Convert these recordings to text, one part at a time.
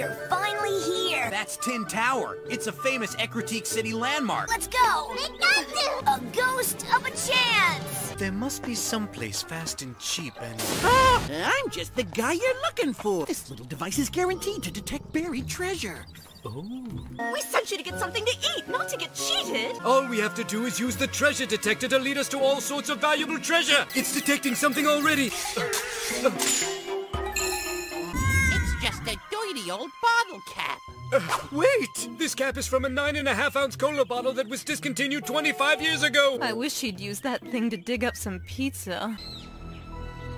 You're finally here. That's Tin Tower. It's a famous Ecruteak City landmark. Let's go. A ghost of a chance. There must be someplace fast and cheap and... Ah, I'm just the guy you're looking for. This little device is guaranteed to detect buried treasure. Oh. We sent you to get something to eat, not to get cheated. All we have to do is use the treasure detector to lead us to all sorts of valuable treasure. It's detecting something already. It's just a dirty old bottle cap. Wait! This cap is from a nine and a half ounce cola bottle that was discontinued 25 years ago. I wish he'd use that thing to dig up some pizza.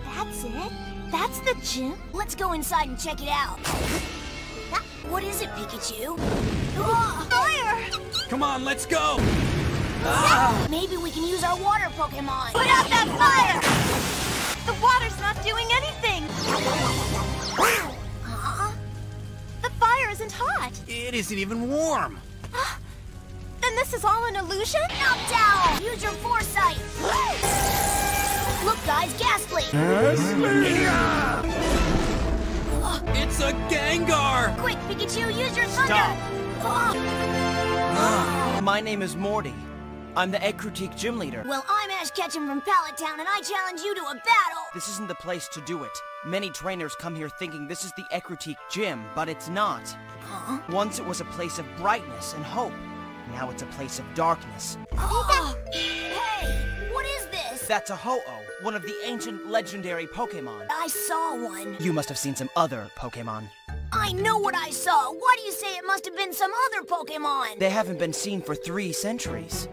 That's it? That's the gym? Let's go inside and check it out. What is it, Pikachu? Oh, fire! Come on, let's go! Maybe we can use our water Pokemon. Put out that fire! Isn't hot! It isn't even warm. Then this is all an illusion? Meltdown! Use your foresight! Look, guys, Gastly! It's a Gengar! Quick, Pikachu, use your thunder! Stop. My name is Morty. I'm the Ecruteak gym leader. Well, I'm Ash Ketchum from Pallet Town, and I challenge you to a battle! This isn't the place to do it. Many trainers come here thinking this is the Ecruteak gym, but it's not. Huh? Once it was a place of brightness and hope. Now it's a place of darkness. Oh. Hey, what is this? That's a Ho-Oh, one of the ancient legendary Pokemon. I saw one. You must have seen some other Pokemon. I know what I saw. Why do you say it must have been some other Pokemon? They haven't been seen for three centuries.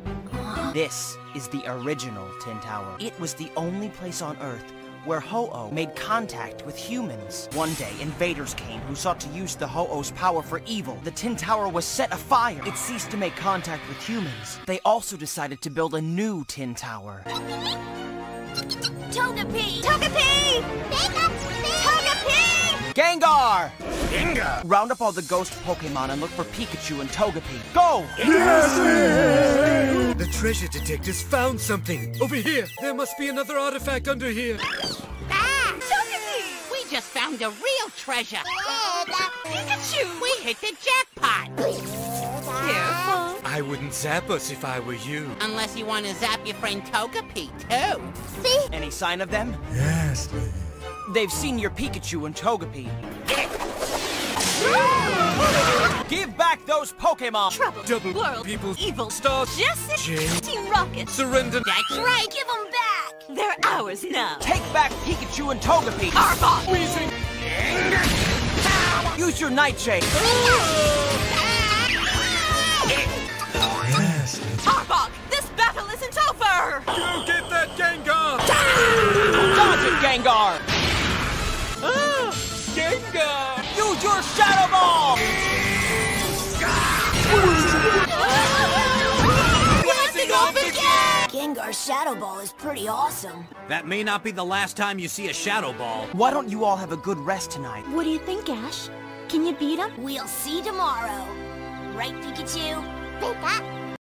This is the original Tin Tower. It was the only place on Earth where Ho-Oh made contact with humans. One day, invaders came who sought to use the Ho-Oh's power for evil. The Tin Tower was set afire. It ceased to make contact with humans. They also decided to build a new Tin Tower. Togepi! Togepi! Togepi! Gengar! Gengar! Round up all the ghost Pokemon and look for Pikachu and Togepi. Go! Yes! The treasure detector's found something. Over here. There must be another artifact under here. Ah! Togepi! We just found a real treasure. Oh blah! Pikachu! We hit the jackpot. Careful. I wouldn't zap us if I were you. Unless you want to zap your friend Togepi, too. See? Any sign of them? Yes. They've seen your Pikachu and Togepi. Give back those Pokemon! Trouble. Double World. people. Evil. Stars. Jessie. James. Team Rocket. Surrender. That's right. Give them back! They're ours now. Take back Pikachu and Togepi! Arbok! Weezing. Use your Night Shade! Arbok! This battle isn't over! Go get that Gengar. Dodge it, Gengar! Gengar's Shadow Ball is pretty awesome. That may not be the last time you see a Shadow Ball. Why don't you all have a good rest tonight? What do you think, Ash? Can you beat him? We'll see tomorrow. Right, Pikachu? Pika!